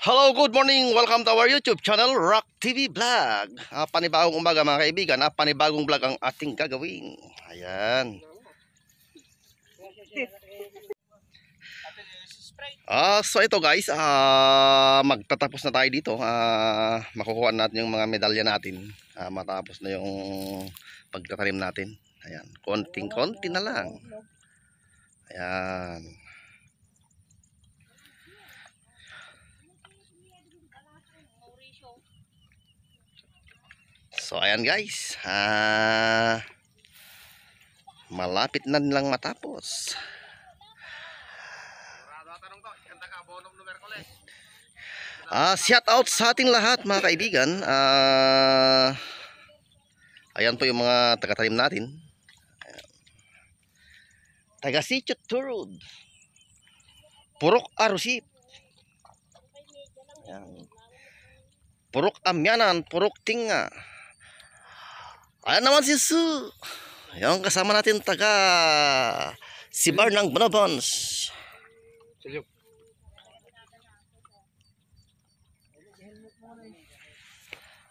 Hello, good morning. Welcome to our YouTube channel, Rock TV Vlog. Ah, panibagong umaga mga kaibigan. Ah, panibagong vlog ang ating gagawin. Ayan. Ah, so ito guys, ah magtatapos na tayo dito. Ah, makukuha natin yung mga medalya natin. Ah, matapos na yung pagtatanim natin. Ayan, konting-konti na lang. Ayan. So ayan guys, ah malapit na nilang matapos. Ah, shout out sa ating lahat mga kaibigan. Ah ayan po yung mga taga-tanim natin. Taga Sitio Turod. Purok Arusip. Ayan. Purok Amyanan, Purok Tinga. Ayan naman si Su. Yung kasama natin taga si Bar ng Bonobons.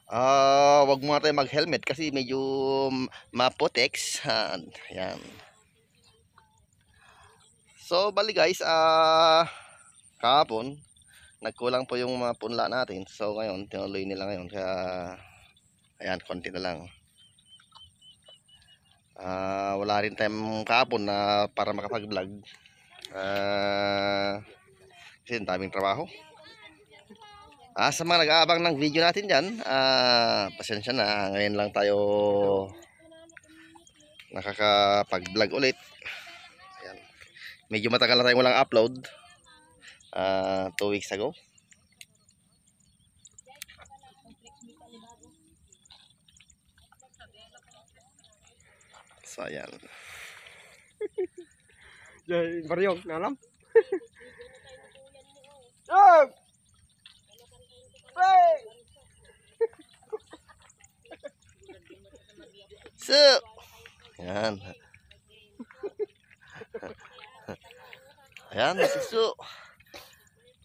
Ah, wag muna tayo mag-helmet kasi medyo mapotex. Ayan. So, bali guys, ah kahapon nagkulang po yung mga punla natin. So, ngayon tinuloy nila ngayon kaya ayan, konti na lang. Ah, wala rin time kahapon na para makapag-vlog. Ah, kasi daming trabaho. Ah, sa mga nag-aabang ng video natin diyan, ah, pasensya na. Ngayon lang tayo nakakapag-vlog ulit. Ayan. Medyo matagal na tayong walang upload. Ah, two weeks ago. So, ayan. Jay, Baryong, nalam. Jog! Hey! So, ayan. Ayan, si Su.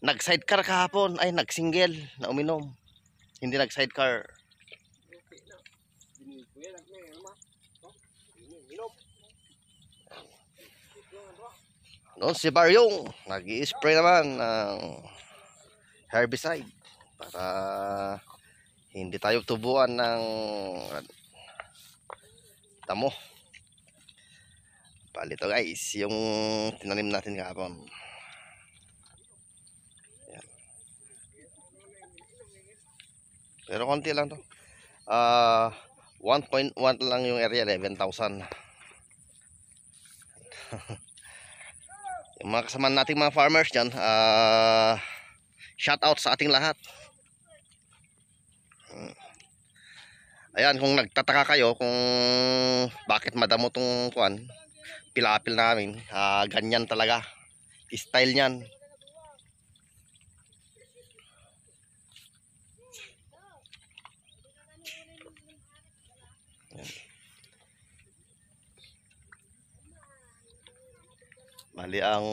Nag-sidecar kahapon. Ay, nag-single na uminom. Hindi nag-sidecar. Noon si Baryong, nag spray naman ng herbicide para hindi tayo tubuan ng tamo. Palito guys, yung tinanim natin kahapon. Pero konti lang to. Ah, 1.1 lang yung area, 11,000. yung mga kasama nating mga farmers dyan, ah, shout out sa ating lahat. Ayan, kung nagtataka kayo kung bakit madamo tong kuan, pilapil namin, ah, ganyan talaga. Style niyan. Bali ang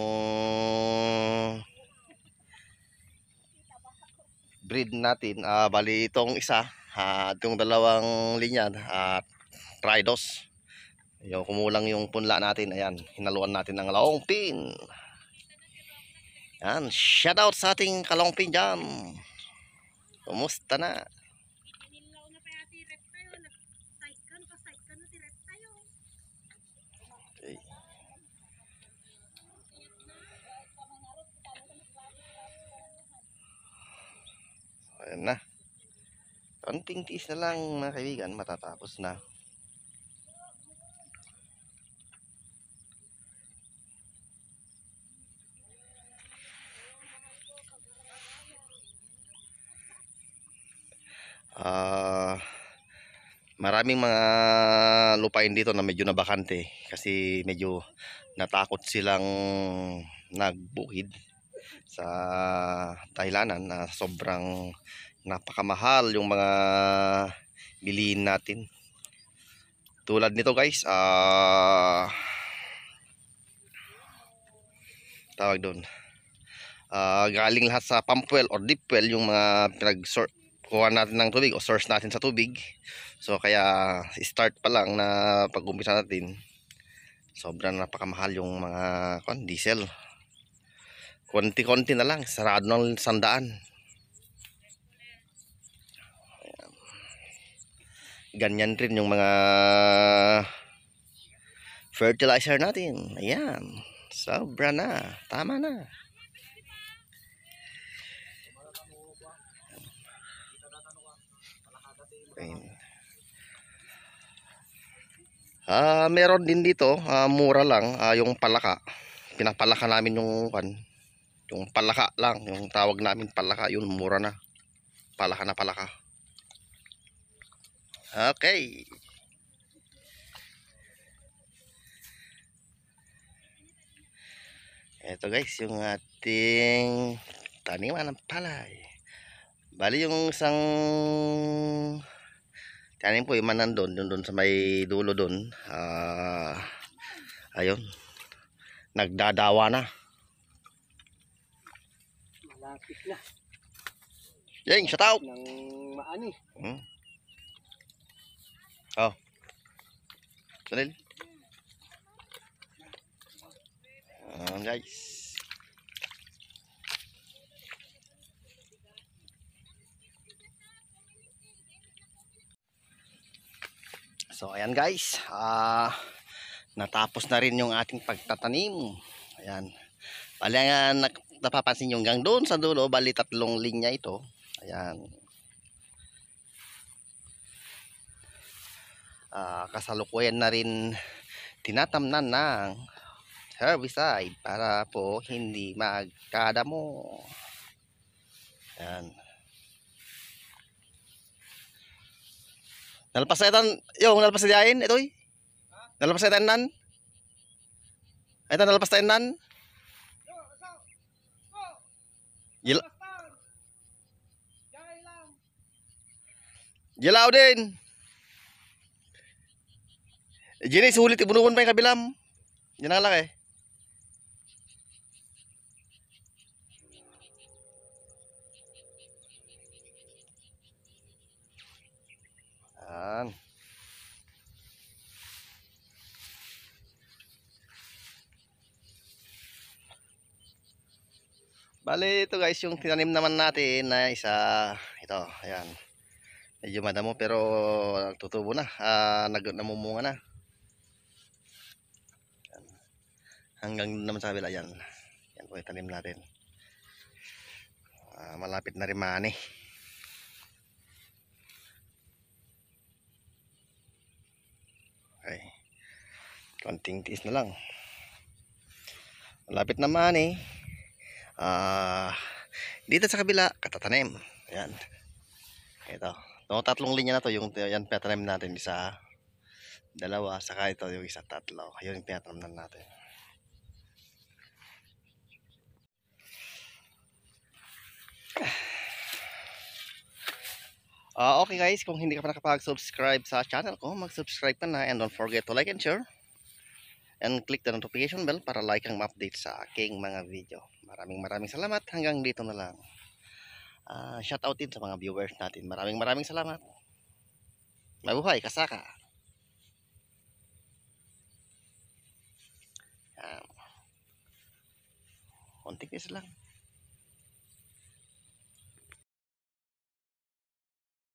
breed natin, ah, bali itong isa, ah, itong dalawang linya, at Tridos. Yung kumulang yung punla natin, ayan, hinaluan natin ng laong pin. Yan, shout out sa ating kalong pin dyan. Kumusta na? Nilaw na pa yati rep tayo. Nag-side ka, pa-side ka na ti rep tayo. Okay. Ayan na. Konting tiis na lang mga kaibigan, matatapos na. Ah, maraming mga lupain dito na medyo nabakante kasi medyo natakot silang nagbukid sa dahilanan na sobrang napakamahal yung mga bilihin natin. Tulad nito guys, ah tawag doon. ah, galing lahat sa pump well or deep well yung mga pinag kuha natin ng tubig o source natin sa tubig. So kaya start pa lang na pag-umpisa natin sobrang napakamahal yung mga kon diesel. Konti-konti na lang, sarado ng sandaan. Ganyan rin yung mga fertilizer natin. Ayan. Sobra na. Tama na. Ayan. Ah, meron din dito, ah, mura lang, ah, yung palaka. Pinapalaka namin yung kan, yung palaka lang, yung tawag namin palaka, yun mura na. Palaka na palaka. Okay. Ito guys, yung ating taniman ng palay. Bali yung isang tanim po yung manan doon, doon, doon sa may dulo doon. Ah, ayun. Nagdadawa na. Malapit na. Yang, shout out. Nang maani. Hmm. Oh. Salil. Ah, guys. So ayan guys, ah natapos na rin yung ating pagtatanim. Ayan. Bali nga nak- napapansin yung gang doon sa dulo, bali tatlong linya ito. Ayan. Ah, kasalukuyan na rin tinatamnan ng herbicide para po hindi magkadamo. Ayan. Nalpas na itan, yung nalpas na diyain, ito eh. Nalpas na itan nan. Ito nalpas na nan. Gil Gilaw din. Jini sulit ibunuhon pa yung kabilam. Yan ang laki. Yan. Bale, ito guys, yung tinanim naman natin na isa, ito, ayan. Medyo madamo pero nagtutubo na, ah, nag namumunga na. Ayan. Hanggang naman sa kabila, yan. Yan po yung tanim natin. Ah, malapit na rin maani. Okay. Konting tiis na lang. Malapit na maani. Ah, dito sa kabila, katatanim. Ayan. Ito. Ito, tatlong linya na to. Yung yan pinatanim natin. Isa, dalawa, saka ito yung isa, tatlo. Yun yung pinatanim natin. Ah, okay guys, kung hindi ka pa nakapag-subscribe sa channel ko, mag-subscribe ka na and don't forget to like and share and click the notification bell para like ang ma-update sa aking mga video. Maraming maraming salamat. Hanggang dito na lang. Ah, shout out din sa mga viewers natin. Maraming maraming salamat. Mabuhay, kasaka. Yan. Konting isa lang.